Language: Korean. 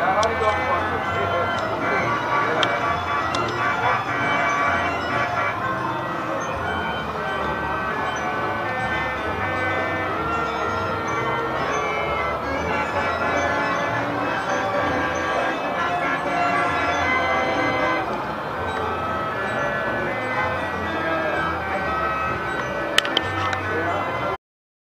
야, 하니까.